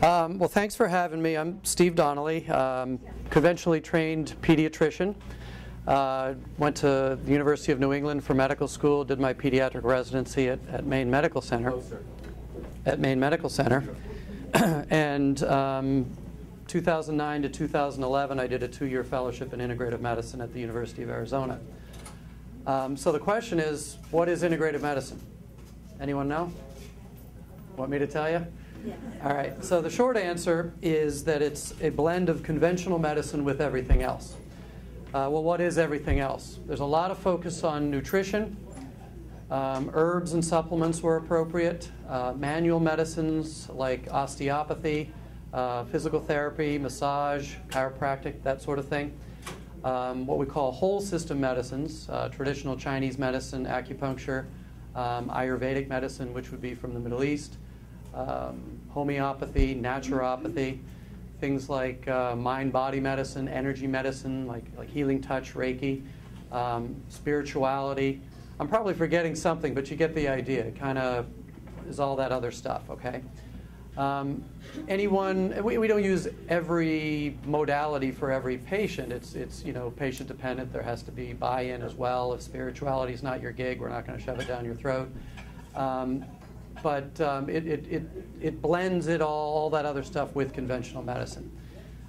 Um, well, thanks for having me. I'm Steve Donnelly, um, conventionally trained pediatrician. Uh, went to the University of New England for medical school, did my pediatric residency at, at Maine Medical Center. At Maine Medical Center. and um, 2009 to 2011, I did a two-year fellowship in integrative medicine at the University of Arizona. Um, so the question is, what is integrative medicine? Anyone know? Want me to tell you? All right. So the short answer is that it's a blend of conventional medicine with everything else. Uh, well, what is everything else? There's a lot of focus on nutrition. Um, herbs and supplements were appropriate. Uh, manual medicines like osteopathy, uh, physical therapy, massage, chiropractic, that sort of thing. Um, what we call whole system medicines, uh, traditional Chinese medicine, acupuncture, um, Ayurvedic medicine, which would be from the Middle East, um, homeopathy, naturopathy, things like uh, mind-body medicine, energy medicine, like, like healing touch, Reiki, um, spirituality. I'm probably forgetting something, but you get the idea. It kind of is all that other stuff, okay? Um, anyone, we, we don't use every modality for every patient. It's, it's, you know, patient dependent. There has to be buy-in as well. If spirituality is not your gig, we're not going to shove it down your throat. Um, but um, it, it, it, it, blends it all, all that other stuff with conventional medicine.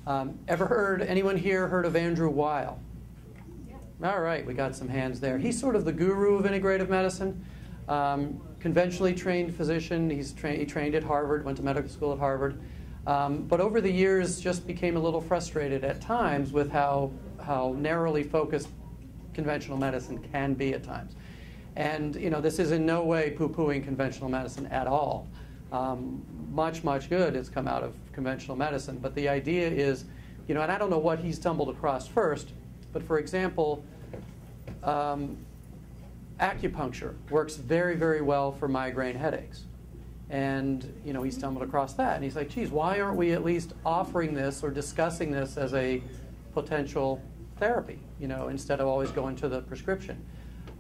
Um, ever heard, anyone here heard of Andrew Weil? Yeah. All right, we got some hands there. He's sort of the guru of integrative medicine. Um, conventionally trained physician. He's tra he trained at Harvard, went to medical school at Harvard. Um, but over the years, just became a little frustrated at times with how, how narrowly focused conventional medicine can be at times. And you know, this is in no way poo-pooing conventional medicine at all. Um, much, much good has come out of conventional medicine. But the idea is, you know, and I don't know what he stumbled across first, but for example, um, acupuncture works very, very well for migraine headaches. And you know, he stumbled across that, and he's like, "Geez, why aren't we at least offering this or discussing this as a potential therapy? You know, instead of always going to the prescription."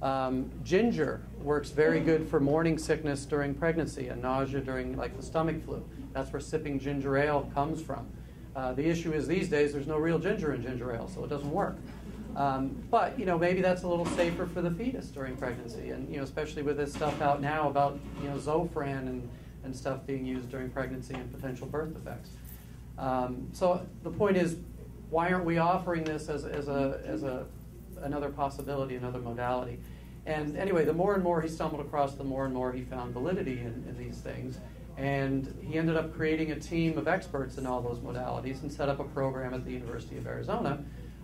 Um, ginger works very good for morning sickness during pregnancy and nausea during like the stomach flu. That's where sipping ginger ale comes from. Uh, the issue is these days there's no real ginger in ginger ale, so it doesn't work. Um, but you know maybe that's a little safer for the fetus during pregnancy, and you know especially with this stuff out now about you know Zofran and, and stuff being used during pregnancy and potential birth defects. Um, so the point is, why aren't we offering this as, as a as a another possibility, another modality. And anyway, the more and more he stumbled across, the more and more he found validity in, in these things. And he ended up creating a team of experts in all those modalities and set up a program at the University of Arizona,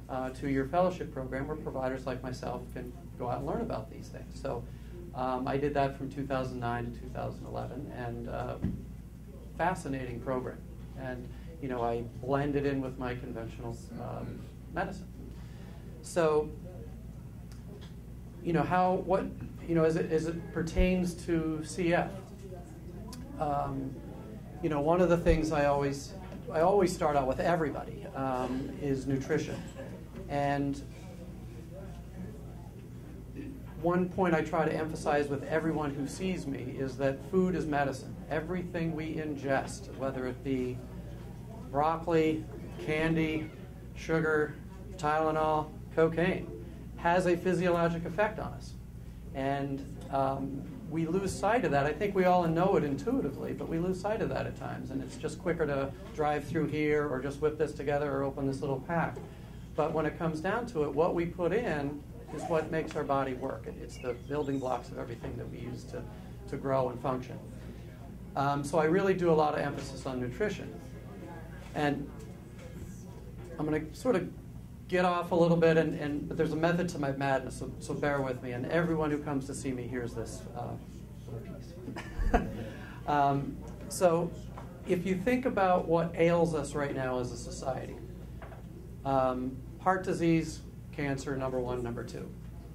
uh, two-year fellowship program where providers like myself can go out and learn about these things. So um, I did that from 2009 to 2011, and uh, fascinating program. And you know, I blended in with my conventional um, medicine. So you know, how, what, you know, as it, as it pertains to CF, um, you know, one of the things I always, I always start out with everybody um, is nutrition. And one point I try to emphasize with everyone who sees me is that food is medicine. Everything we ingest, whether it be broccoli, candy, sugar, Tylenol, cocaine, has a physiologic effect on us. And um, we lose sight of that. I think we all know it intuitively, but we lose sight of that at times. And it's just quicker to drive through here or just whip this together or open this little pack. But when it comes down to it, what we put in is what makes our body work. It's the building blocks of everything that we use to, to grow and function. Um, so I really do a lot of emphasis on nutrition. And I'm going to sort of get off a little bit, and, and but there's a method to my madness, so, so bear with me. And everyone who comes to see me hears this uh, um, so, if you think about what ails us right now as a society, um, heart disease, cancer, number one, number two.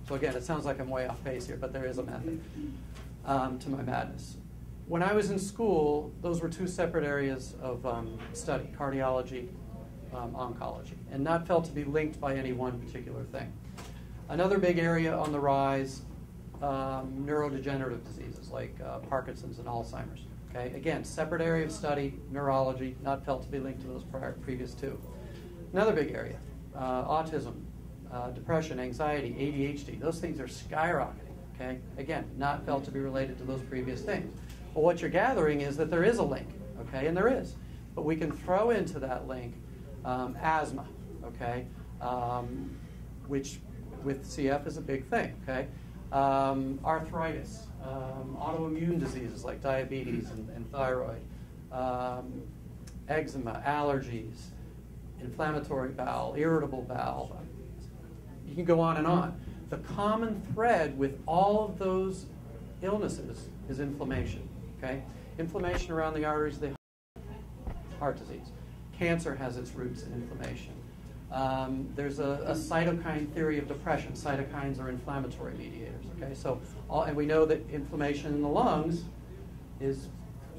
So again, it sounds like I'm way off base here, but there is a method um, to my madness. When I was in school, those were two separate areas of um, study: cardiology um, oncology, and not felt to be linked by any one particular thing. Another big area on the rise, um, neurodegenerative diseases like uh, Parkinson's and Alzheimer's. Okay, again, separate area of study, neurology, not felt to be linked to those prior, previous two. Another big area, uh, autism, uh, depression, anxiety, ADHD. Those things are skyrocketing. Okay, again, not felt to be related to those previous things. But what you're gathering is that there is a link. Okay, and there is, but we can throw into that link um, asthma. Okay, um, which with CF is a big thing. Okay, um, arthritis, um, autoimmune diseases like diabetes and, and thyroid, um, eczema, allergies, inflammatory bowel, irritable bowel. You can go on and on. The common thread with all of those illnesses is inflammation. Okay, inflammation around the arteries the heart disease. Cancer has its roots in inflammation. Um, there's a, a, cytokine theory of depression. Cytokines are inflammatory mediators. Okay, so all, and we know that inflammation in the lungs is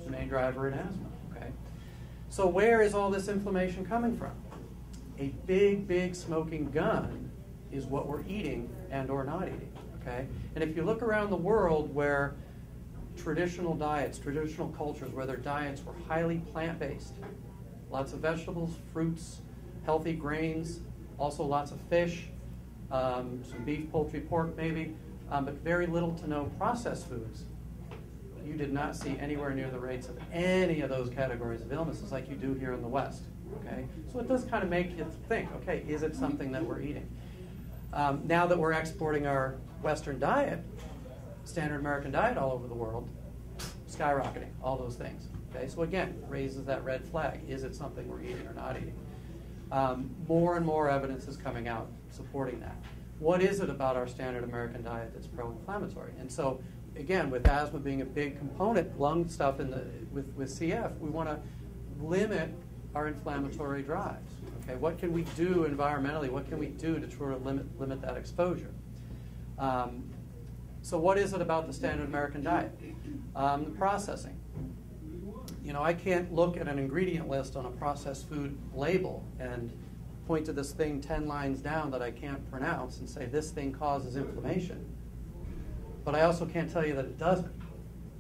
the main driver in asthma. Okay, so where is all this inflammation coming from? A big, big smoking gun is what we're eating and or not eating. Okay, and if you look around the world where traditional diets, traditional cultures, where their diets were highly plant-based, lots of vegetables, fruits healthy grains, also lots of fish, um, some beef, poultry, pork maybe, um, but very little to no processed foods. You did not see anywhere near the rates of any of those categories of illnesses like you do here in the West. Okay, so it does kind of make you think. Okay, is it something that we're eating? Um, now that we're exporting our Western diet, standard American diet all over the world, skyrocketing, all those things. Okay, so again, raises that red flag. Is it something we're eating or not eating? Um, more and more evidence is coming out supporting that. What is it about our standard American diet that's pro-inflammatory? And so, again, with asthma being a big component, lung stuff in the, with, with CF, we want to limit our inflammatory drives. Okay, what can we do environmentally? What can we do to try to limit, limit that exposure? Um, so what is it about the standard American diet? Um, the processing you know, I can't look at an ingredient list on a processed food label and point to this thing 10 lines down that I can't pronounce and say this thing causes inflammation. But I also can't tell you that it doesn't.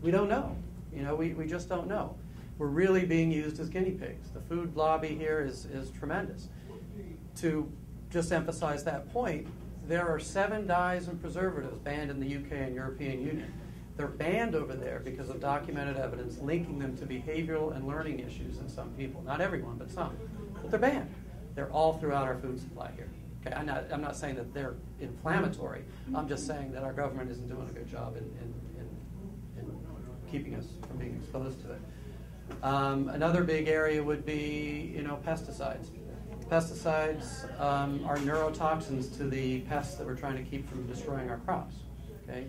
We don't know. You know, we, we just don't know. We're really being used as guinea pigs. The food lobby here is, is tremendous. To just emphasize that point, there are seven dyes and preservatives banned in the UK and European Union. They're banned over there because of documented evidence linking them to behavioral and learning issues in some people. Not everyone, but some. But they're banned. They're all throughout our food supply here. Okay, I'm not, I'm not saying that they're inflammatory. I'm just saying that our government isn't doing a good job in, in, in, in keeping us from being exposed to it. Um, another big area would be, you know, pesticides. Pesticides um, are neurotoxins to the pests that we're trying to keep from destroying our crops. Okay,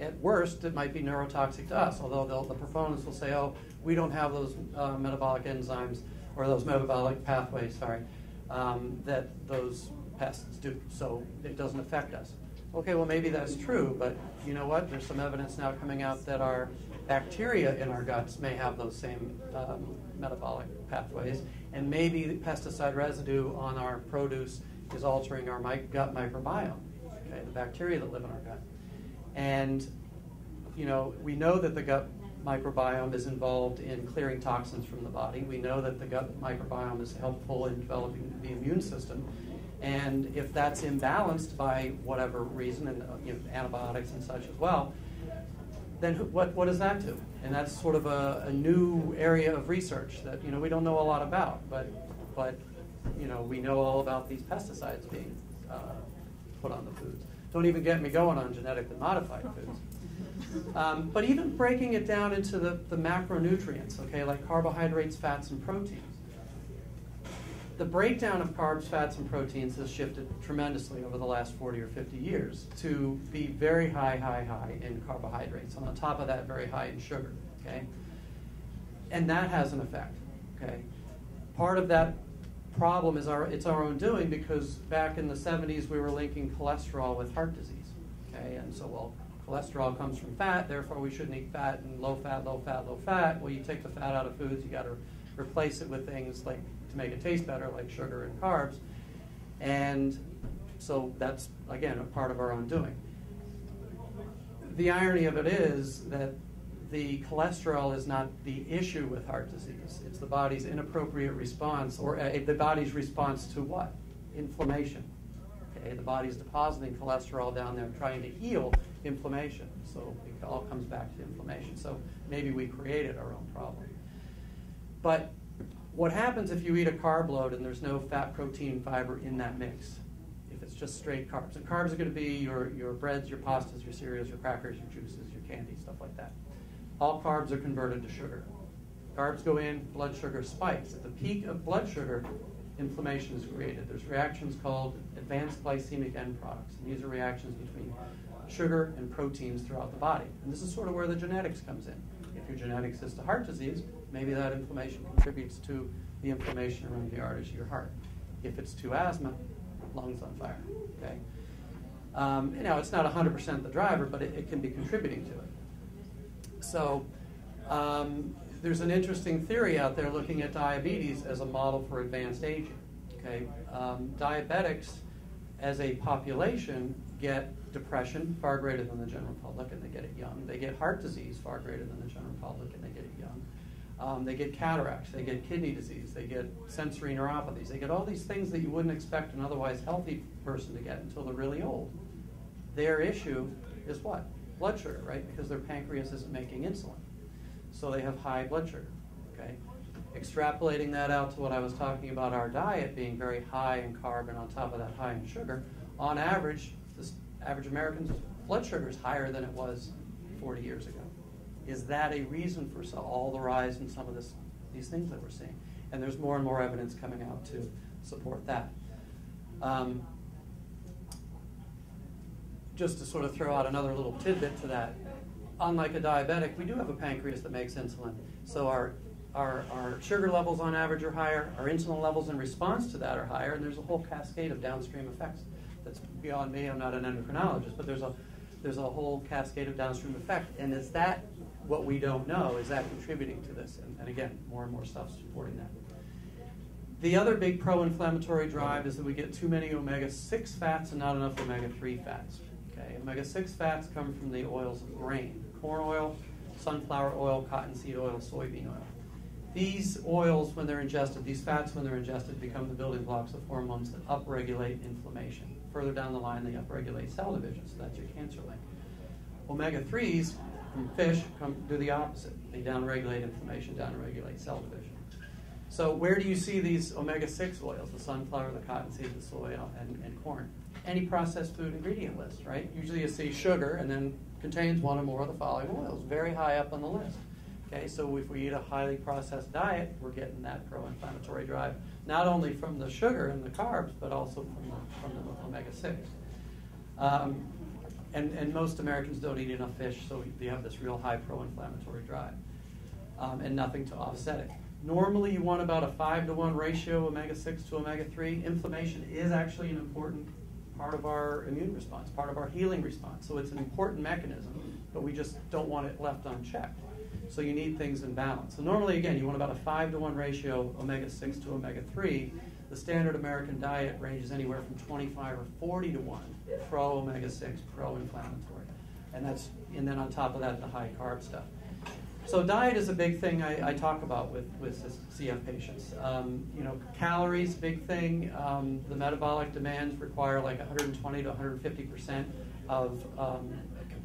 at worst, it might be neurotoxic to us, although the proponents will say, oh, we don't have those uh, metabolic enzymes or those metabolic pathways, sorry, um, that those pests do, so it doesn't affect us. Okay, well, maybe that's true, but you know what? There's some evidence now coming out that our bacteria in our guts may have those same um, metabolic pathways, and maybe the pesticide residue on our produce is altering our gut microbiome, okay, the bacteria that live in our gut. And you know, we know that the gut microbiome is involved in clearing toxins from the body. We know that the gut microbiome is helpful in developing the immune system. And if that's imbalanced by whatever reason, and you know, antibiotics and such as well, then what, what does that do? And that's sort of a, a, new area of research that you know we don't know a lot about, but but you know we know all about these pesticides being uh, put on the foods. Don't even get me going on genetically modified foods. Um, but even breaking it down into the, the macronutrients, okay, like carbohydrates, fats, and proteins. The breakdown of carbs, fats, and proteins has shifted tremendously over the last 40 or 50 years to be very high, high, high in carbohydrates. And on top of that, very high in sugar, okay? And that has an effect, okay? Part of that problem is our it's our own doing because back in the 70s we were linking cholesterol with heart disease. Okay, and so well, cholesterol comes from fat, therefore we shouldn't eat fat and low fat, low fat, low fat. Well, you take the fat out of foods, you got to replace it with things like to make it taste better, like sugar and carbs, and so that's again a part of our own doing. The irony of it is that the cholesterol is not the issue with heart disease. It's the body's inappropriate response, or uh, the body's response to what? Inflammation. Okay, the body's depositing cholesterol down there, trying to heal inflammation. So it all comes back to inflammation. So maybe we created our own problem. But what happens if you eat a carb load and there's no fat, protein, fiber in that mix? If it's just straight carbs. And carbs are going to be your, your breads, your pastas, your cereals, your crackers, your juices, your candy, stuff like that. All carbs are converted to sugar. Carbs go in, blood sugar spikes. At the peak of blood sugar, inflammation is created. There's reactions called advanced glycemic end products. And these are reactions between sugar and proteins throughout the body. And this is sort of where the genetics comes in. If your genetics is to heart disease, maybe that inflammation contributes to the inflammation around the arteries of your heart. If it's to asthma, lungs on fire. Okay. Um, you know, it's not 100% the driver, but it, it, can be contributing to it. So, um, there's an interesting theory out there looking at diabetes as a model for advanced aging. Okay, um, diabetics as a population get depression far greater than the general public, and they get it young. They get heart disease far greater than the general public, and they get it young. Um, they get cataracts, they get kidney disease, they get sensory neuropathies, they get all these things that you wouldn't expect an otherwise healthy person to get until they're really old. Their issue is what? Blood sugar, right? Because their pancreas isn't making insulin. So they have high blood sugar, okay? Extrapolating that out to what I was talking about our diet being very high in carb and on top of that high in sugar, on average, this average American's blood sugar is higher than it was 40 years ago. Is that a reason for all the rise in some of this, these things that we're seeing? And there's more and more evidence coming out to support that. Um, just to sort of throw out another little tidbit to that, unlike a diabetic, we do have a pancreas that makes insulin. So our, our, our sugar levels on average are higher, our insulin levels in response to that are higher, and there's a whole cascade of downstream effects that's beyond me. I'm not an endocrinologist, but there's a there's a whole cascade of downstream effect. And is that what we don't know? Is that contributing to this? And, and again, more and more stuff supporting that. The other big pro-inflammatory drive is that we get too many omega-6 fats and not enough omega-3 fats. Okay, omega-6 fats come from the oils of grain, corn oil, sunflower oil, cottonseed oil, soybean oil. These oils, when they're ingested, these fats, when they're ingested, become the building blocks of hormones that upregulate inflammation. Further down the line, they upregulate cell division, so that's your cancer link. Omega 3s from fish come do the opposite. They downregulate inflammation, downregulate cell division. So, where do you see these omega 6 oils? The sunflower, the cottonseed, the soy, and, and corn. Any processed food ingredient list, right? Usually you see sugar and then contains one or more of the following oils, very high up on the list. Okay, so if we eat a highly processed diet, we're getting that pro-inflammatory drive, not only from the sugar and the carbs, but also from the, from the omega-6. Um, and, and most Americans don't eat enough fish, so they have this real high pro-inflammatory drive, um, and nothing to offset it. Normally, you want about a 5 to 1 ratio omega-6 to omega-3. Inflammation is actually an important part of our immune response, part of our healing response. So it's an important mechanism, but we just don't want it left unchecked. So you need things in balance. So normally, again, you want about a 5 to 1 ratio omega-6 to omega-3. The standard American diet ranges anywhere from 25 or 40 to 1 pro omega-6, pro-inflammatory. And that's and then on top of that, the high carb stuff. So diet is a big thing I, I talk about with, with CF patients. Um, you know, calories, big thing. Um, the metabolic demands require like 120 to 150 percent of um,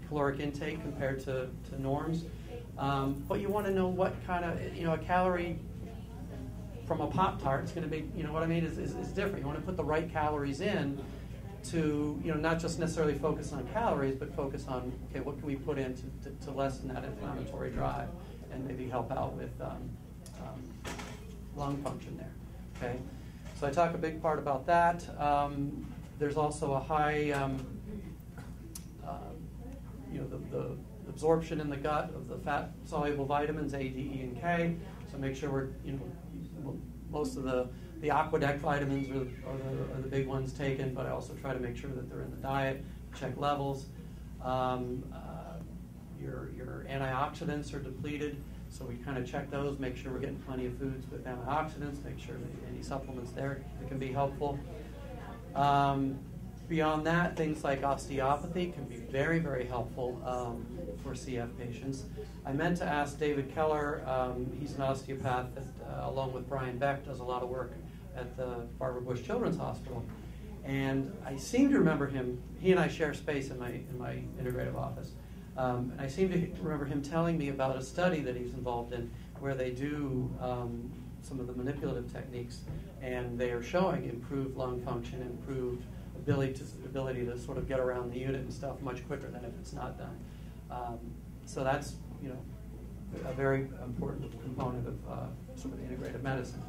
caloric intake compared to, to norms. Um, but you want to know what kind of, you know, a calorie from a Pop Tart is going to be, you know what I mean, is, is, is, different. You want to put the right calories in to, you know, not just necessarily focus on calories, but focus on, okay, what can we put in to, to, to lessen that inflammatory drive and maybe help out with um, um, lung function there, okay? So I talk a big part about that. Um, there's also a high, um, uh, you know, the, the absorption in the gut of the fat soluble vitamins A, D, E, and K. So make sure we're, you know, most of the, the AquADEK vitamins are, are, the, are the big ones taken, but I also try to make sure that they're in the diet, check levels. Um, uh, your, your antioxidants are depleted, so we kind of check those, make sure we're getting plenty of foods with antioxidants, make sure that any supplements there that can be helpful. Um, beyond that, things like osteopathy can be very, very helpful um, for CF patients. I meant to ask David Keller, um, he's an osteopath that, uh, along with Brian Beck, does a lot of work at the Barbara Bush Children's Hospital. And I seem to remember him, he and I share space in my, in my integrative office. Um, and I seem to remember him telling me about a study that he's involved in where they do um, some of the manipulative techniques, and they are showing improved lung function, improved ability to, ability to sort of get around the unit and stuff much quicker than if it's not done. Um, so that's you know a very important component of uh, sort of the integrative medicine.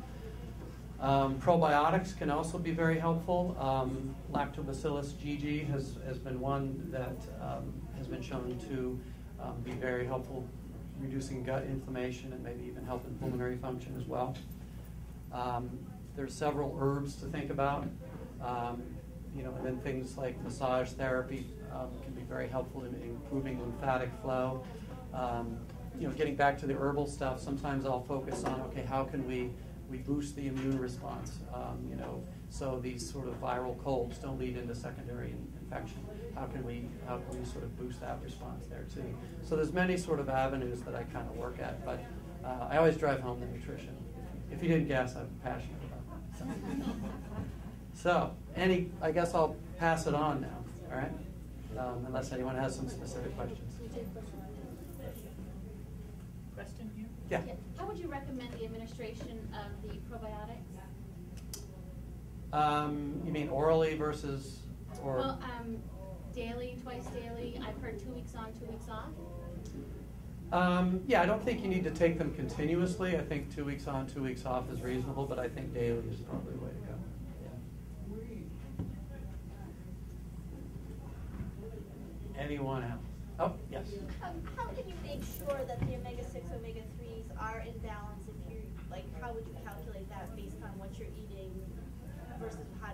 Um, probiotics can also be very helpful. Um, Lactobacillus GG has, has been one that um, has been shown to um, be very helpful reducing gut inflammation and maybe even helping pulmonary function as well. Um, there's several herbs to think about. Um, you know, and then things like massage therapy can be very helpful in improving lymphatic flow. You know, getting back to the herbal stuff, sometimes I'll focus on, okay, how can we, we boost the immune response, um, you know, so these sort of viral colds don't lead into secondary infection. How can we, how can we sort of boost that response there too? So there's many sort of avenues that I kind of work at, but uh, I always drive home the nutrition. If you didn't guess, I'm passionate about that. So, any, I guess I'll pass it on now, all right? Um, unless anyone has some specific questions. Yeah. How would you recommend the administration of the probiotics? Um, you mean orally versus, or? Well, um, daily, twice daily. I've heard two weeks on, two weeks off. Um, yeah, I don't think you need to take them continuously. I think two weeks on, two weeks off is reasonable, but I think daily is probably the way to go. Yeah. Anyone else? Oh, yes. Um, how can you make sure that the omega-6, omega-3s are in balance if you, like, how would you calculate that based on what you're eating versus how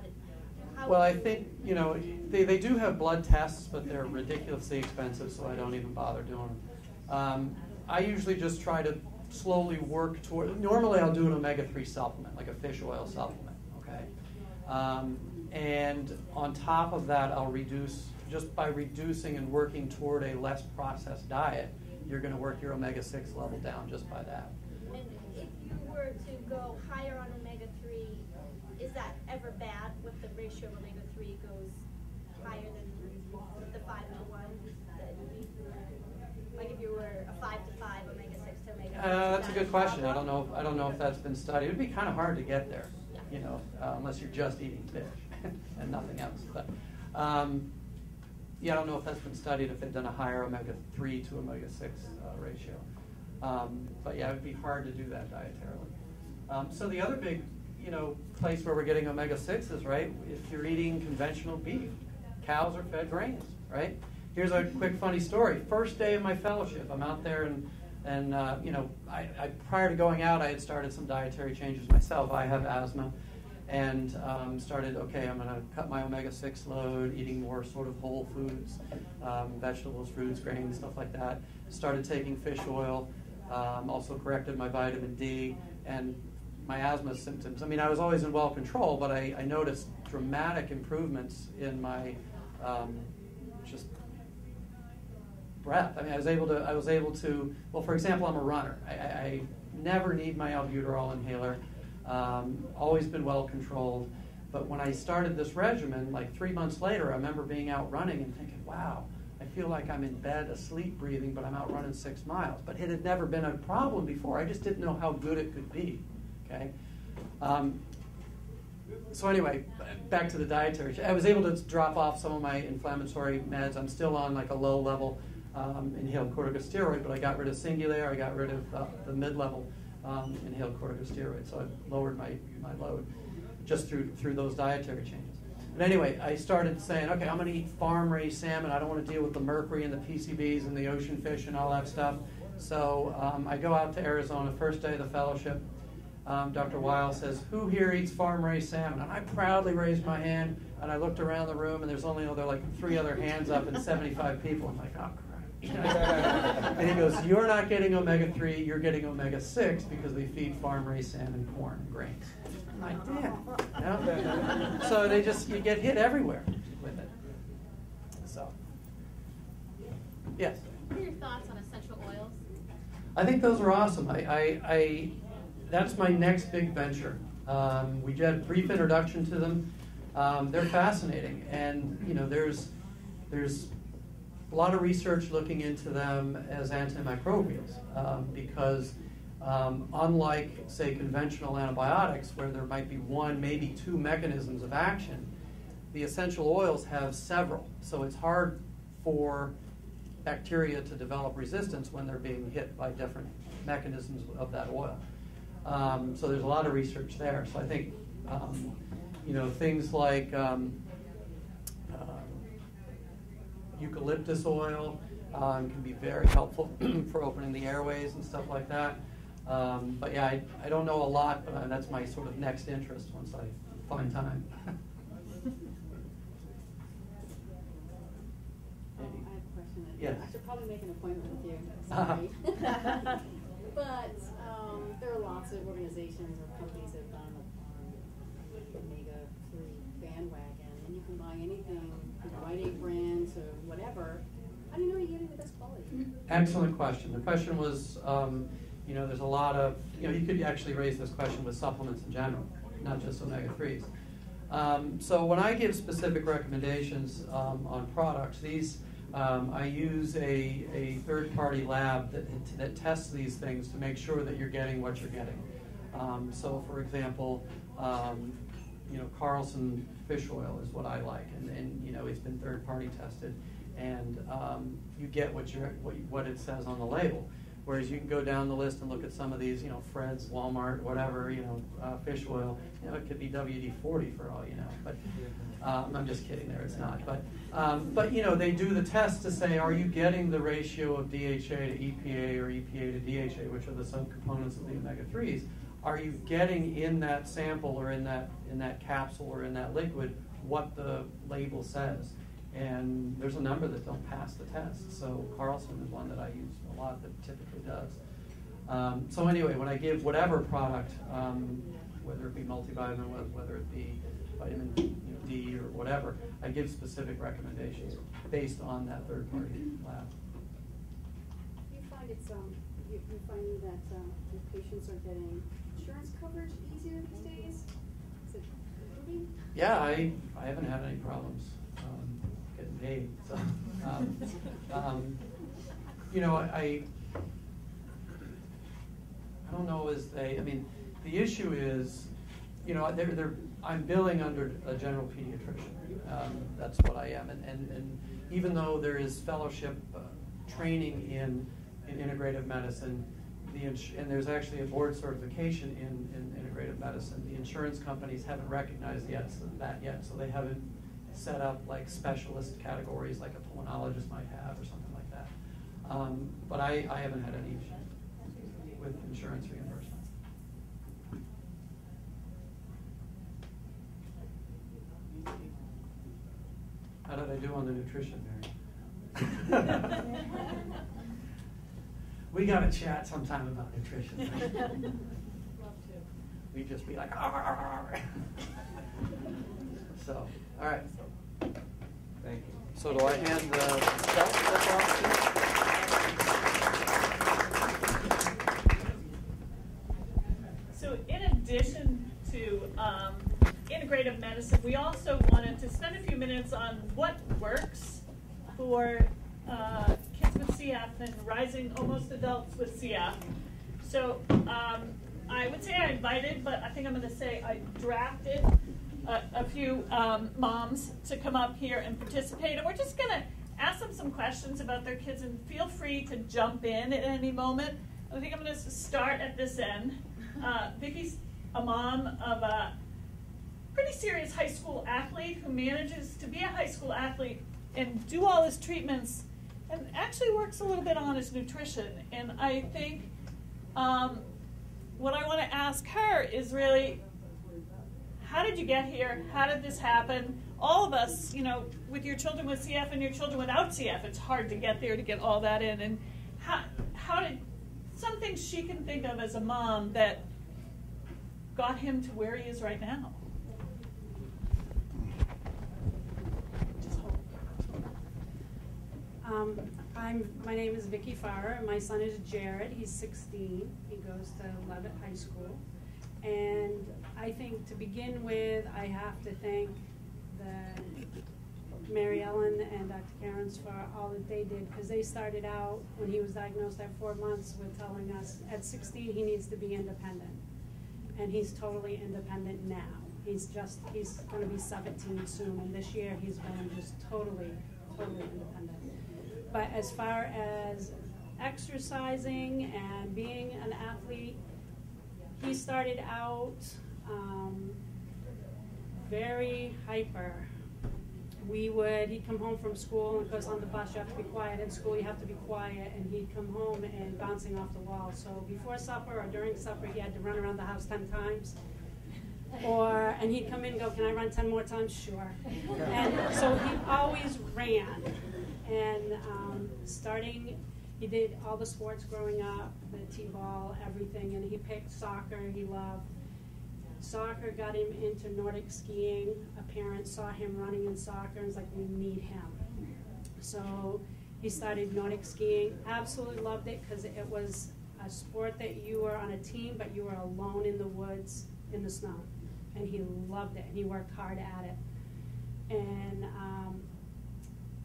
how Well, I think, you know, they, they do have blood tests, but they're ridiculously expensive, so I don't even bother doing them. Um, I usually just try to slowly work toward, normally I'll do an omega-3 supplement, like a fish oil supplement, okay? Um, and on top of that, I'll reduce, just by reducing and working toward a less processed diet, you're gonna work your omega-6 level down just by that. And if you were to go higher on omega-3, is that ever bad with the ratio of omega-3 goes higher than the five to one? Like if you were a five to five, omega-6 to omega-3? Uh, that's a good question. I don't know. If, I don't know if that's been studied. It'd be kind of hard to get there, you know, uh, unless you're just eating fish and nothing else. But um, yeah, I don't know if that's been studied. If they've done a higher omega three to omega six uh, ratio. Um, but yeah, it would be hard to do that dietarily. Um, so the other big, you know, place where we're getting omega six is right if you're eating conventional beef. Cows are fed grains, right? Here's a quick funny story. First day of my fellowship, I'm out there and and uh, you know, I, I, prior to going out, I had started some dietary changes myself. I have asthma, and um, started. Okay, I'm going to cut my omega-6 load, eating more sort of whole foods, um, vegetables, fruits, grains, stuff like that. Started taking fish oil. Um, also corrected my vitamin D and my asthma symptoms. I mean, I was always in well control, but I, I noticed dramatic improvements in my um, just breath. I mean, I was able to. I was able to. Well, for example, I'm a runner. I, I never need my albuterol inhaler. Um, always been well controlled. But when I started this regimen, like three months later, I remember being out running and thinking, "Wow, I feel like I'm in bed, asleep, breathing, but I'm out running six miles." But it had never been a problem before. I just didn't know how good it could be. Okay. Um, so anyway, back to the dietary. I was able to drop off some of my inflammatory meds. I'm still on like a low level um, inhaled corticosteroid, but I got rid of Singulair, I got rid of uh, the mid-level um, inhaled corticosteroids. so I lowered my, my load just through, through those dietary changes. But anyway, I started saying, okay, I'm going to eat farm-raised salmon. I don't want to deal with the mercury and the PCBs and the ocean fish and all that stuff. So um, I go out to Arizona, first day of the fellowship. Um, Dr. Weil says, who here eats farm-raised salmon? And I proudly raised my hand, and I looked around the room, and there's only other like three other hands up and 75 people. I'm like, oh, and he goes, You're not getting omega 3, you're getting omega 6 because they feed farm raised salmon corn grains. I did. No? So they just, you get hit everywhere with it. So, yes? What are your thoughts on essential oils? I think those are awesome. I, I, I that's my next big venture. Um, we did a brief introduction to them. Um, they're fascinating, and you know, there's there's a lot of research looking into them as antimicrobials um, because um, unlike say conventional antibiotics where there might be one maybe two mechanisms of action the essential oils have several. So it's hard for bacteria to develop resistance when they're being hit by different mechanisms of that oil. Um, so there's a lot of research there. So i think um, you know things like um, eucalyptus oil um, can be very helpful for opening the airways and stuff like that. Um, but yeah, I, I don't know a lot, but uh, that's my sort of next interest once I find time. I have a question. Yes. I should probably make an appointment with you. Sorry. but um, there are lots of organizations or companies that have gone on the omega three bandwagon, and you can buy anything from Rite Aid brand to How do you know you're getting the best quality? Excellent question. The question was, um, you know, there's a lot of, you know, you could actually raise this question with supplements in general, not just omega 3s. Um, so when I give specific recommendations um, on products, these um, I use a, a third-party lab that, that tests these things to make sure that you're getting what you're getting. Um, so, for example, um, you know, Carlson fish oil is what I like, and, and you know, it's been third-party tested, and um, you get what, you're, what, what it says on the label. Whereas you can go down the list and look at some of these, you know, Fred's, Walmart, whatever, you know, uh, fish oil. You know, it could be WD-40 for all you know. But um, I'm just kidding. There, it's not. But um, but you know, they do the test to say, are you getting the ratio of DHA to EPA or EPA to DHA, which are the subcomponents of the omega-3s? Are you getting in that sample or in that in that capsule or in that liquid what the label says? And there's a number that don't pass the test. So Carlson is one that I use a lot that typically does. Um, so anyway, when I give whatever product, um, whether it be multivitamin, whether it be vitamin D or whatever, I give specific recommendations based on that third-party lab. Do you find it's um, you, you finding that um, your patients are getting insurance coverage easier these days? Is it improving? Yeah, I, I haven't had any problems um, So, um, um, you know, I, I don't know as they. I mean, the issue is, you know, they're, they're, I'm billing under a general pediatrician. Um, that's what I am, and, and, and even though there is fellowship uh, training in in integrative medicine, the and there's actually a board certification in, in integrative medicine. The insurance companies haven't recognized yet so that yet, so they haven't set up like specialist categories like a pulmonologist might have or something like that. Um, but I, I haven't had any issue with insurance reimbursement. How did I do on the nutrition, Mary? we got to chat sometime about nutrition. right? Love to. We'd just be like, "Arr, arr, arr." so, all right. Thank you. So do I hand the stuff So in addition to um, integrative medicine, we also wanted to spend a few minutes on what works for uh, kids with CF and rising almost adults with CF. So um, I would say I invited, but I think I'm going to say I drafted a, a few um, moms to come up here and participate. And we're just going to ask them some questions about their kids and feel free to jump in at any moment. I think I'm going to start at this end. Uh, Vicky's a mom of a pretty serious high school athlete who manages to be a high school athlete and do all his treatments and actually works a little bit on his nutrition. And I think um, what I want to ask her is really how did you get here? How did this happen? All of us, you know, with your children with CF and your children without CF, it's hard to get there to get all that in. And how, how did some things she can think of as a mom that got him to where he is right now? Um, I'm, my name is Vicky Farrer, and my son is Jared, he's sixteen, he goes to Leavitt High School. And I think to begin with, I have to thank the Mary Ellen and Dr. Cairns for all that they did, because they started out, when he was diagnosed at four months, with telling us, at sixteen, he needs to be independent. And he's totally independent now. He's just, he's gonna be seventeen soon, and this year, he's been just totally, totally independent. But as far as exercising and being an athlete, he started out um, very hyper. We would, he'd come home from school, and of course on the bus you have to be quiet, in school you have to be quiet, and he'd come home and bouncing off the wall. So before supper or during supper, he had to run around the house ten times. Or, and he'd come in and go, can I run ten more times? Sure. And so he always ran. And um, starting, he did all the sports growing up, the t-ball, everything, and he picked soccer, he loved. Soccer got him into Nordic skiing. A parent saw him running in soccer and was like, we need him. So he started Nordic skiing, absolutely loved it because it was a sport that you were on a team, but you were alone in the woods in the snow. And he loved it, and he worked hard at it. And um,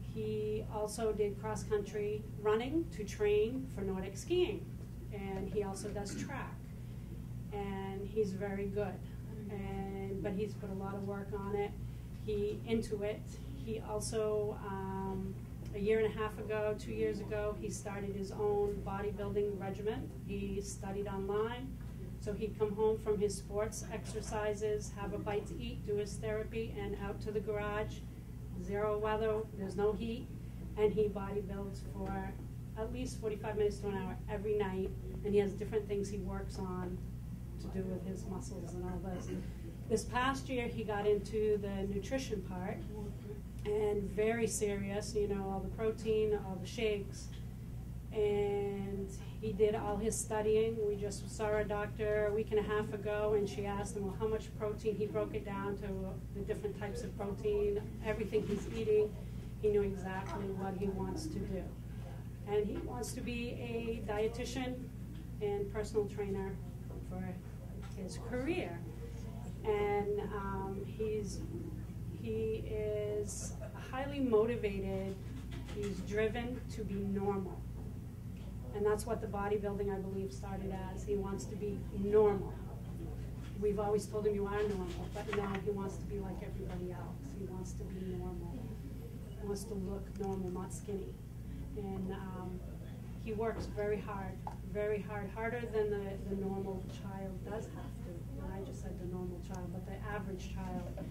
he also did cross country running to train for Nordic skiing. And he also does track. And he's very good. And but he's put a lot of work on it. He into it. He also um, a year and a half ago, two years ago, he started his own bodybuilding regimen. He studied online. So he'd come home from his sports exercises, have a bite to eat, do his therapy, and out to the garage zero weather, there's no heat, and he bodybuilds for at least 45 minutes to an hour every night, and he has different things he works on do with his muscles and all this. This past year, he got into the nutrition part, and very serious, you know, all the protein, all the shakes, and he did all his studying. We just saw a doctor a week and a half ago, and she asked him, well, how much protein? He broke it down to the different types of protein, everything he's eating. He knew exactly what he wants to do. And he wants to be a dietitian and personal trainer for his career. And um, he's he is highly motivated. He's driven to be normal. And that's what the bodybuilding, I believe, started as. He wants to be normal. We've always told him you are normal, but now he wants to be like everybody else. He wants to be normal. He wants to look normal, not skinny. And um, he works very hard, very hard, harder than the, the normal child does have to. And I just said the normal child, but the average child.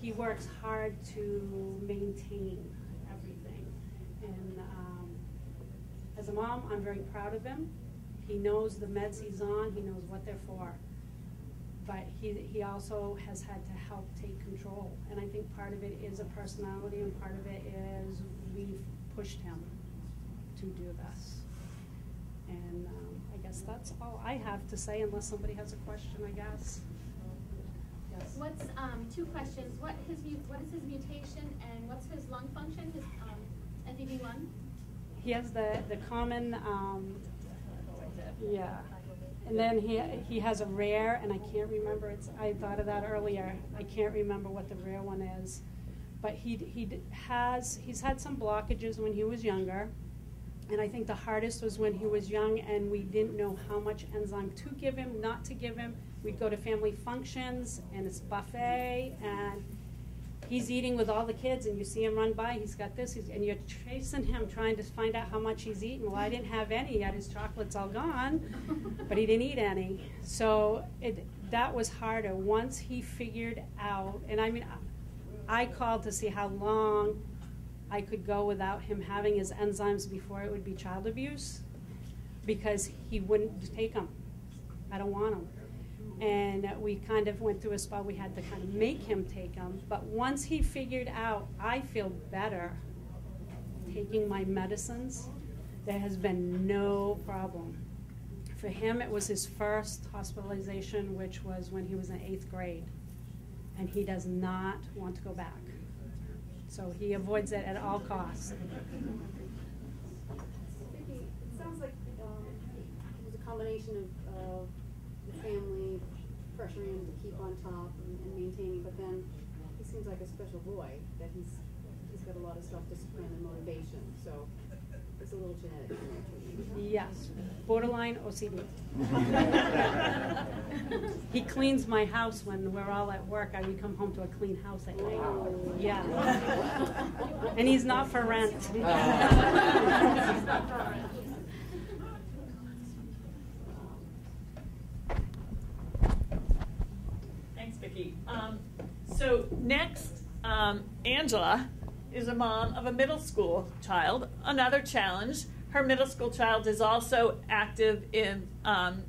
He works hard to maintain everything. And um, as a mom, I'm very proud of him. He knows the meds he's on, he knows what they're for. But he, he also has had to help take control. And I think part of it is a personality, and part of it is we've pushed him to do this. And um, I guess that's all I have to say, unless somebody has a question, I guess. Yes. What's, um, two questions, what his mu, what is his mutation and what's his lung function, his, um, FEV1? He has the, the common, um, yeah. And then he, he has a rare, and I can't remember, it's, I thought of that earlier. I can't remember what the rare one is. But he, he has, he's had some blockages when he was younger. And I think the hardest was when he was young and we didn't know how much enzyme to give him, not to give him. We'd go to family functions and it's buffet and he's eating with all the kids and you see him run by, he's got this, he's, and you're chasing him trying to find out how much he's eaten. Well, I didn't have any, had his chocolates all gone, but he didn't eat any. So it, that was harder. Once he figured out, and I mean, I called to see how long I could go without him having his enzymes before it would be child abuse because he wouldn't take them. I don't want them. And we kind of went through a spot we had to kind of make him take them. But once he figured out, I feel better taking my medicines, there has been no problem. For him, it was his first hospitalization, which was when he was in eighth grade. And he does not want to go back. So he avoids it at all costs. It sounds like, um, it was a combination of, the family pressuring him to keep on top and, and maintaining, but then he seems like a special boy, that he's, he's got a lot of self-discipline and motivation, so it's a little genetic. Yes, borderline OCD. He cleans my house when we're all at work. I would come home to a clean house at night. Yeah. And he's not for rent. Thanks, Vicki. Um, so next, um, Angela is a mom of a middle school child. Another challenge. Her middle school child is also active in um,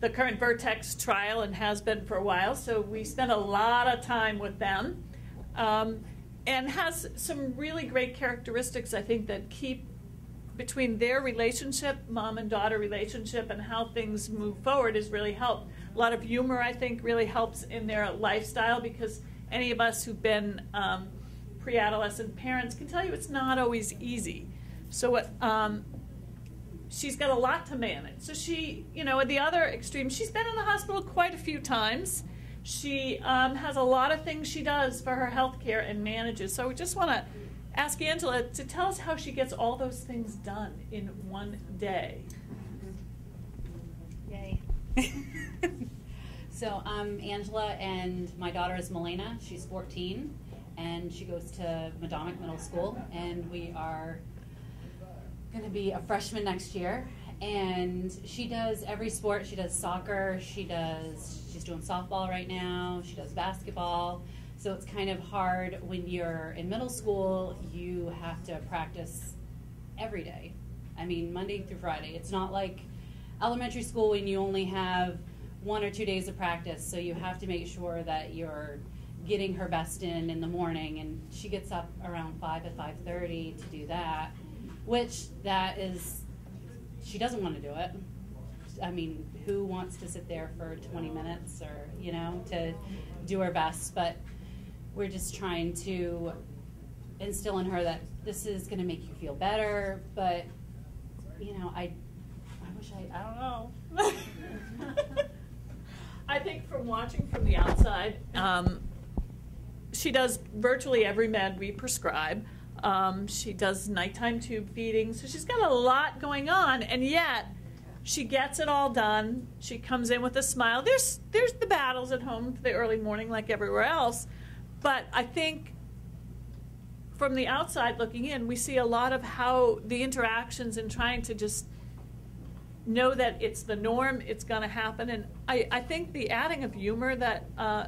the current Vertex trial and has been for a while. So we spent a lot of time with them, um, and has some really great characteristics. I think that keep between their relationship, mom and daughter relationship, and how things move forward has really helped. A lot of humor, I think, really helps in their lifestyle because any of us who've been um, pre adolescent parents can tell you it's not always easy. So, what, um, she's got a lot to manage. So, she, you know, at the other extreme, she's been in the hospital quite a few times. She um, has a lot of things she does for her health care and manages. So, we just want to ask Angela to tell us how she gets all those things done in one day. Yay. so I'm Angela, and my daughter is Melena. She's 14, and she goes to Medomak Middle School, and we are going to be a freshman next year. And she does every sport. She does soccer. She does. She's doing softball right now. She does basketball. So it's kind of hard when you're in middle school. You have to practice every day. I mean, Monday through Friday. It's not like elementary school when you only have one or two days of practice. So you have to make sure that you're getting her best in in the morning. And she gets up around five at five thirty to do that, which that is she doesn't want to do it. I mean, who wants to sit there for 20 minutes or, you know, to do her best? But we're just trying to instill in her that this is going to make you feel better. But, you know, I, I wish I, I don't know. I think from watching from the outside, um, she does virtually every med we prescribe. Um, she does nighttime tube feeding, so she's got a lot going on, and yet she gets it all done. She comes in with a smile. There's there's the battles at home the early morning, like everywhere else, but I think from the outside looking in, we see a lot of how the interactions and trying to just know that it's the norm, it's going to happen. And I, I think the adding of humor that uh,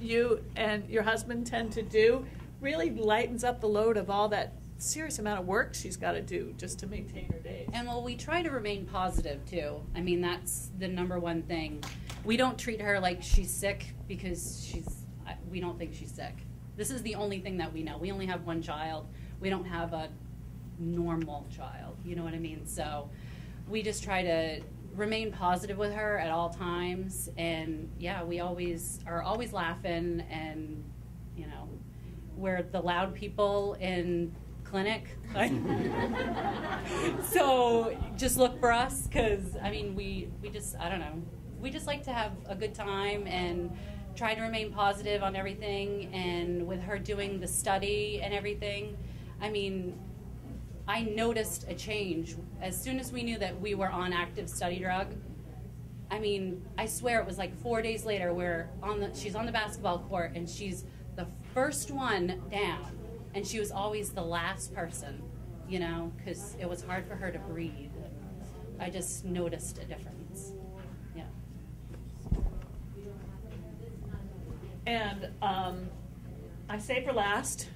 you and your husband tend to do really lightens up the load of all that serious amount of work she's got to do just to maintain her days. And well, we try to remain positive too. I mean, that's the number one thing. We don't treat her like she's sick because she's. We don't think she's sick. This is the only thing that we know. We only have one child. We don't have a normal child. You know what I mean? So we just try to remain positive with her at all times. And yeah, we always are always laughing and you know we're the loud people in clinic. so just look for us because I mean we we just I don't know we just like to have a good time and try to remain positive on everything. And with her doing the study and everything, I mean. I noticed a change as soon as we knew that we were on active study drug. I mean, I swear it was like four days later. We're on the she's on the basketball court and she's first one down, and she was always the last person, you know, because it was hard for her to breathe. I just noticed a difference. Yeah. And um, I say for last,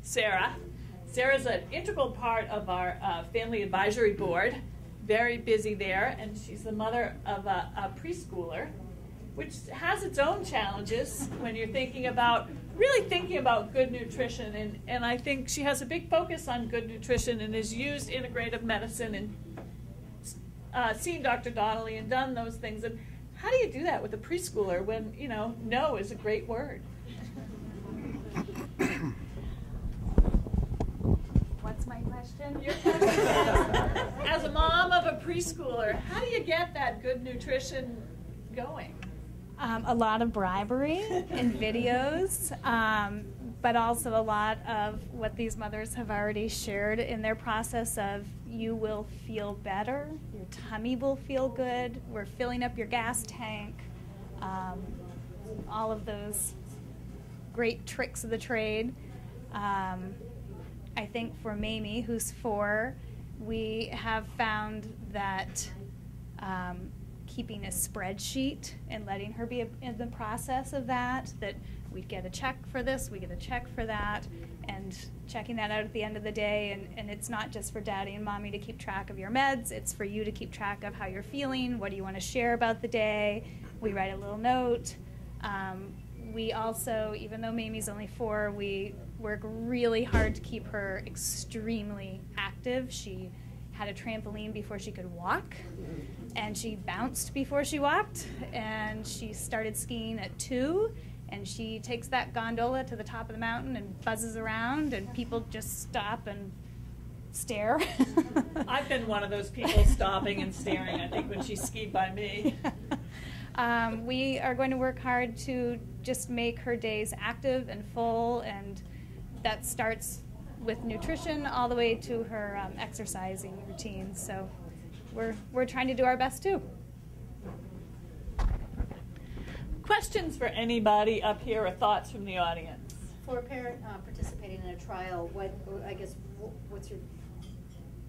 Sarah. Sarah's an integral part of our uh, family advisory board. Very busy there, and she's the mother of a, a preschooler, which has its own challenges when you're thinking about really thinking about good nutrition. And, and I think she has a big focus on good nutrition and has used integrative medicine and uh, seen Dr. Donnelly and done those things. And how do you do that with a preschooler when, you know, no is a great word? What's my question? Your question is, as a mom of a preschooler, how do you get that good nutrition going? Um, a lot of bribery in videos, um, but also a lot of what these mothers have already shared in their process of you will feel better, your tummy will feel good, we're filling up your gas tank, um, all of those great tricks of the trade. Um, I think for Mamie, who's four, we have found that um, keeping a spreadsheet and letting her be in the process of that, that we'd get a check for this, we get a check for that, and checking that out at the end of the day. And, and it's not just for daddy and mommy to keep track of your meds, it's for you to keep track of how you're feeling, what do you want to share about the day. We write a little note. Um, we also, even though Mamie's only four, we work really hard to keep her extremely active. She had a trampoline before she could walk, and she bounced before she walked, and she started skiing at two. And she takes that gondola to the top of the mountain and buzzes around, and people just stop and stare. I've been one of those people stopping and staring, I think, when she skied by me. Um, we are going to work hard to just make her days active and full, and that starts with nutrition all the way to her um, exercising routine. So we're, we're trying to do our best too. Questions for anybody up here or thoughts from the audience? For a parent uh, participating in a trial, what, I guess, what's your,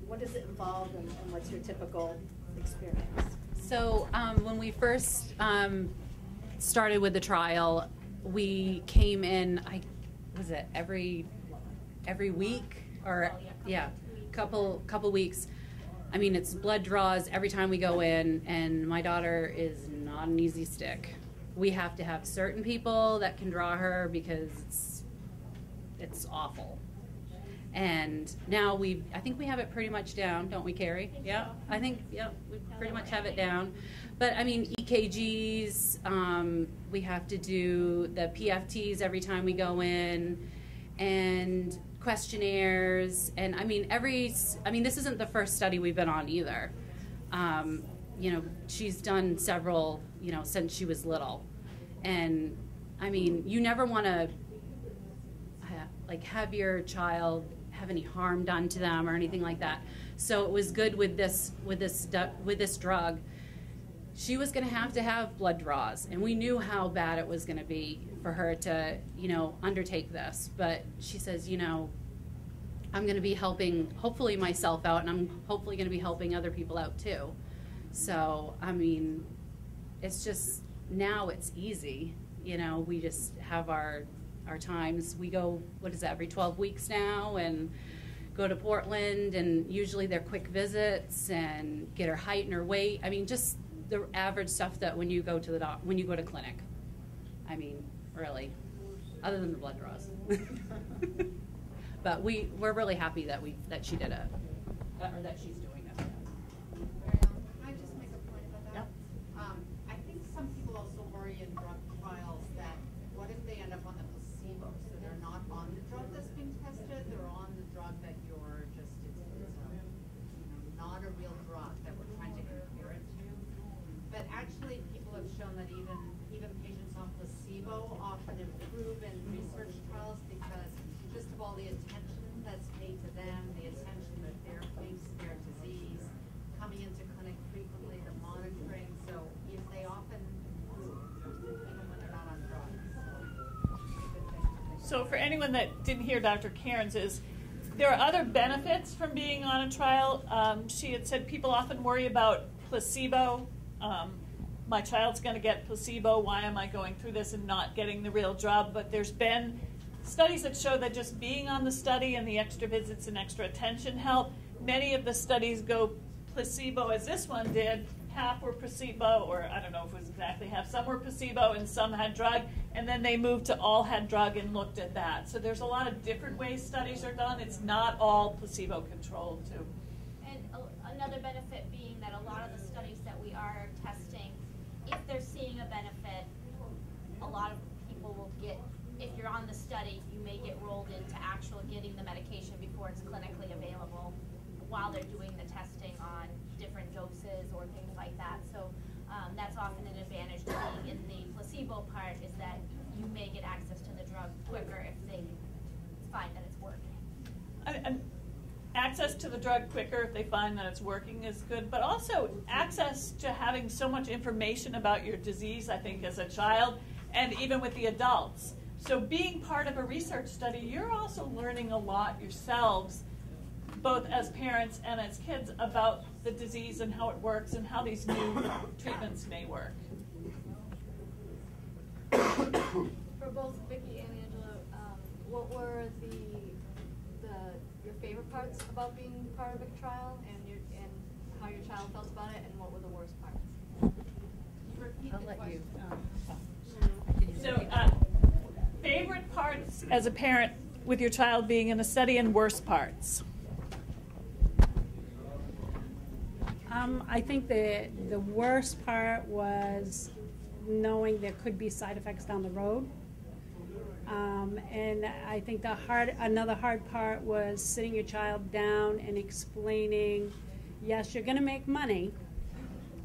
what does it involve and and what's your typical experience? So um, when we first um, started with the trial, we came in. I was it every every week or yeah, couple couple weeks. I mean, it's blood draws every time we go in, and my daughter is not an easy stick. We have to have certain people that can draw her because it's it's awful. And now we, I think we have it pretty much down, don't we, Carrie? Yeah, I think, yeah, we pretty much have it down. But I mean, EKGs, um, we have to do the PFTs every time we go in, and questionnaires, and I mean, every, I mean, this isn't the first study we've been on either. Um, you know, she's done several, you know, since she was little. And I mean, you never want to like have your child have any harm done to them or anything like that. So it was good with this with this with this drug. She was going to have to have blood draws, and we knew how bad it was going to be for her to, you know, undertake this. But she says, you know, I'm going to be helping, hopefully myself out, and I'm hopefully going to be helping other people out too. So I mean, it's just now it's easy. You know, we just have our our times. We go, what is that, every 12 weeks now, and go to Portland, and usually they're quick visits and get her height and her weight. I mean, just the average stuff that when you go to the doc, when you go to clinic. I mean, really, other than the blood draws. but we we're really happy that we that she did it, or that she's doing it. Can I just make a point about that? Um, I think some people also worry in drug trials that what if they end up on the placebo? So they're not on the drug that's being tested, they're on the drug that you're just, it's, it's a, you know, not a real drug that we're trying to compare it to. But actually, people have shown that even, even patients on placebo often improve in research trials because just of all the attention that's paid to them, the attention that they're paying to their disease, coming into clinic frequently, the monitoring, so if they often improve, even when they're not on drugs. So, it's a good thing to think So for that didn't hear Dr. Cairns is, there are other benefits from being on a trial. Um, she had said people often worry about placebo. Um, my child's going to get placebo. Why am I going through this and not getting the real drug? But there's been studies that show that just being on the study and the extra visits and extra attention help. Many of the studies go placebo, as this one did. Half were placebo, or I don't know if it was exactly half. Some were placebo and some had drug, and then they moved to all had drug and looked at that. So there's a lot of different ways studies are done. It's not all placebo controlled, too. And another benefit being that a lot of the studies that we are testing, if they're seeing a benefit, a lot of people will get, if you're on the study, you may get rolled into actual getting the medication before it's clinically available while they're doing the testing on different doses placebo part is that you may get access to the drug quicker if they find that it's working. And- and access to the drug quicker if they find that it's working is good, but also access to having so much information about your disease, I think, as a child, and even with the adults. So being part of a research study, you're also learning a lot yourselves, both as parents and as kids, about the disease and how it works and how these new treatments may work. For both Vicky and Angela, um, what were the, parts about being part of a trial and your, and how your child felt about it, and what were the worst parts? Repeat I'll the let you, question. So, uh, favorite parts as a parent with your child being in a study and worst parts? Um, I think the, the worst part was knowing there could be side effects down the road. Um, and I think the hard, another hard part was sitting your child down and explaining, yes, you're gonna make money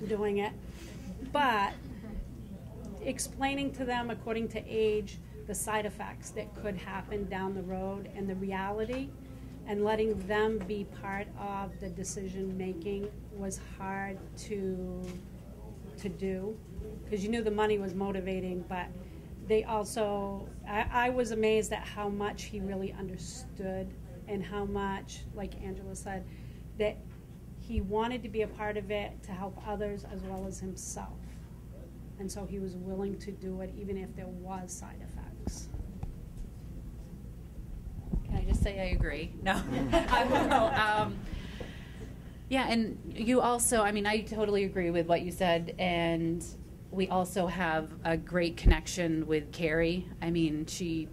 doing it, but explaining to them according to age the side effects that could happen down the road and the reality and letting them be part of the decision making was hard to to do. Because you knew the money was motivating but they also I, I was amazed at how much he really understood and how much like angela said that he wanted to be a part of it to help others as well as himself and so he was willing to do it even if there was side effects Can I just say I agree? No, I will. Um, yeah, and you also, I mean, I totally agree with what you said, and we also have a great connection with Carrie. I mean, she,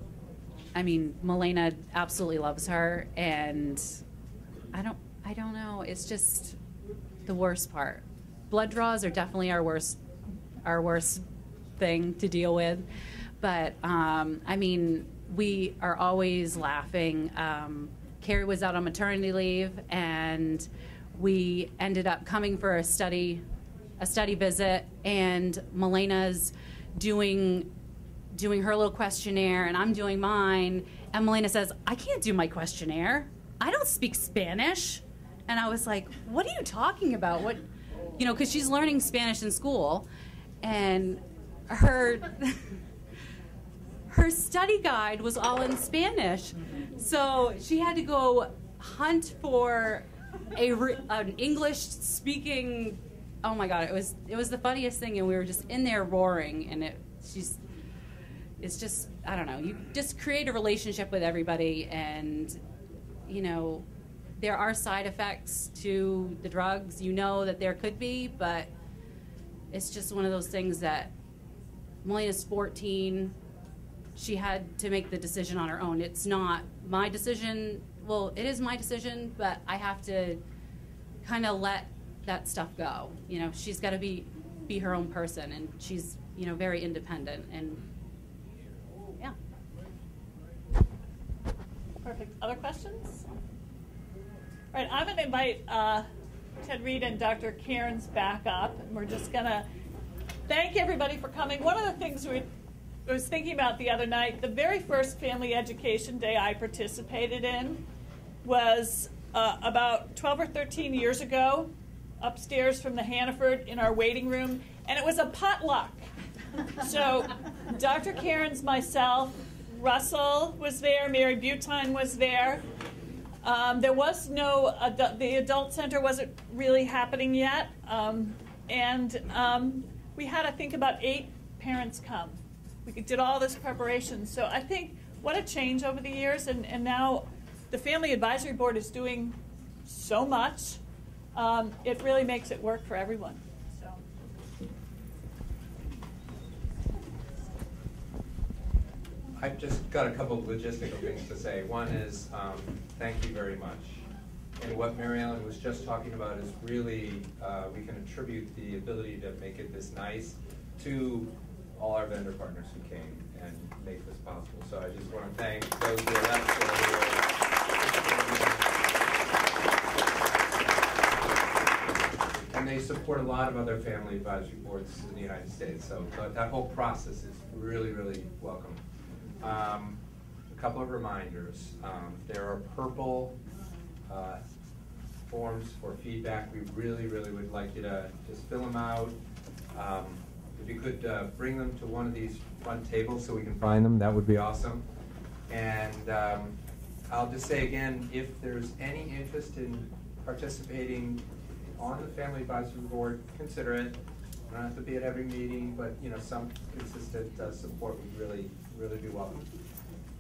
I mean, Melena absolutely loves her, and I don't, I don't know. It's just the worst part. Blood draws are definitely our worst, our worst thing to deal with. But um, I mean, we are always laughing. Um, Carrie was out on maternity leave, and we ended up coming for a study, a study visit, and Melena's doing doing her little questionnaire, and I'm doing mine. And Melena says, "I can't do my questionnaire. I don't speak Spanish." And I was like, "What are you talking about? What, you know?" Because she's learning Spanish in school, and her. her study guide was all in Spanish. So she had to go hunt for a an English speaking oh my god, it was it was the funniest thing and we were just in there roaring and it she's it's just I don't know, you just create a relationship with everybody and you know there are side effects to the drugs. You know that there could be, but it's just one of those things that Melina's 14 she had to make the decision on her own. It's not my decision. Well, it is my decision, but I have to kind of let that stuff go. You know, she's got to be be her own person, and she's you know very independent. And yeah, Perfect. Other questions? All right, I'm going to invite uh, Ted Reed and Dr. Cairns back up, and we're just going to thank everybody for coming. One of the things we I was thinking about the other night, the very first family education day I participated in was uh, about 12 or 13 years ago, upstairs from the Hannaford in our waiting room, and it was a potluck. So Dr. Cairns, myself, Russell was there, Mary Butine was there. Um, there was no, adu- the adult center wasn't really happening yet. Um, and um, we had, I think, about eight parents come. We did all this preparation. So I think what a change over the years. And, and now the Family Advisory Board is doing so much. Um, it really makes it work for everyone. I've just got a couple of logistical things to say. One is, um, thank you very much. And what Mary Ellen was just talking about is really, uh, we can attribute the ability to make it this nice to all our vendor partners who came and make this possible. So I just want to thank those who are left. And they support a lot of other family advisory boards in the United States. So that whole process is really, really welcome. Um, a couple of reminders. Um, there are purple uh, forms for feedback. We really, really would like you to just fill them out. Um, if you could uh, bring them to one of these front tables so we can find them, that would be awesome. And um, I'll just say again, if there's any interest in participating on the Family Advisory Board, consider it. You don't have to be at every meeting, but you know some consistent uh, support would really, really be welcome.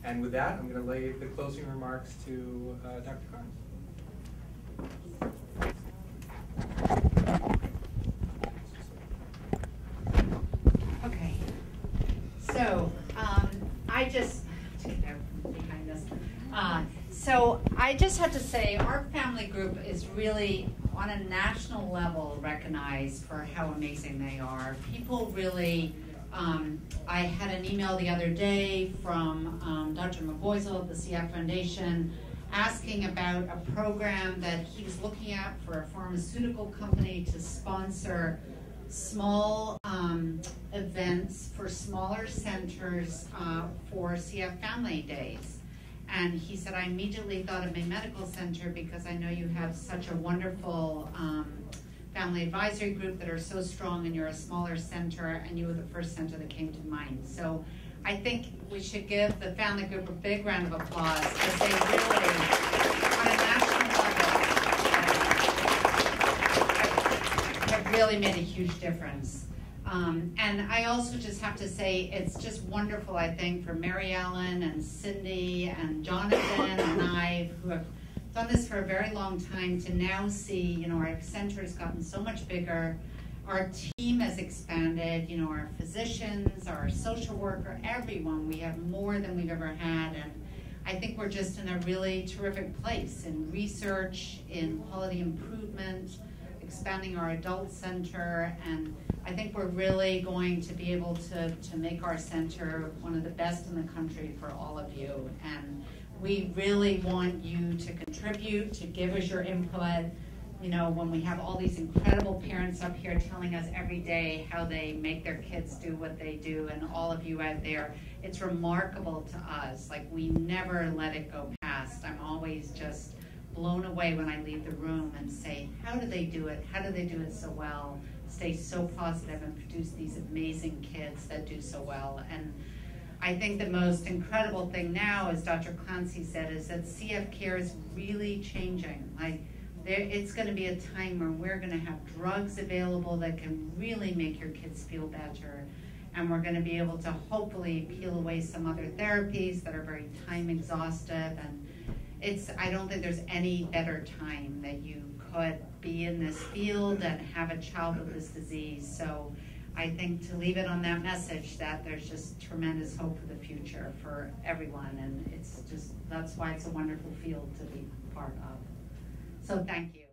And with that, I'm going to lay the closing remarks to uh, Dr. Cairns. Okay, so, um, I just, behind this. Uh, so I just have to say, our family group is really on a national level recognized for how amazing they are. People really, um, I had an email the other day from um, Dr. McBoisel of the CF Foundation asking about a program that he was looking at for a pharmaceutical company to sponsor small um, events for smaller centers uh, for CF Family Days. And he said, I immediately thought of a medical center because I know you have such a wonderful um, family advisory group that are so strong, and you're a smaller center, and you were the first center that came to mind. So I think we should give the family group a big round of applause because they really, on a national level, have really made a huge difference. Um, and I also just have to say it's just wonderful, I think, for Mary Ellen and Cindy and Jonathan and I, who have done this for a very long time, to now see, you know, our center has gotten so much bigger. Our team has expanded, you know, our physicians, our social worker, everyone. We have more than we've ever had. And I think we're just in a really terrific place in research, in quality improvement, expanding our adult center, and I think we're really going to be able to, to make our center one of the best in the country for all of you. And we really want you to contribute, to give us your input. You know, when we have all these incredible parents up here telling us every day how they make their kids do what they do, and all of you out there, it's remarkable to us. Like, we never let it go past. I'm always just blown away when I leave the room and say, how do they do it? How do they do it so well? Stay so positive and produce these amazing kids that do so well. And I think the most incredible thing now, as Dr. Clancy said, is that CF Care is really changing. Like, there, it's going to be a time where we're going to have drugs available that can really make your kids feel better. And we're going to be able to hopefully peel away some other therapies that are very time exhaustive and it's I don't think there's any better time that you could be in this field and have a child with this disease. So I think to leave it on that message that there's just tremendous hope for the future for everyone and it's just that's why it's a wonderful field to be part of. So thank you.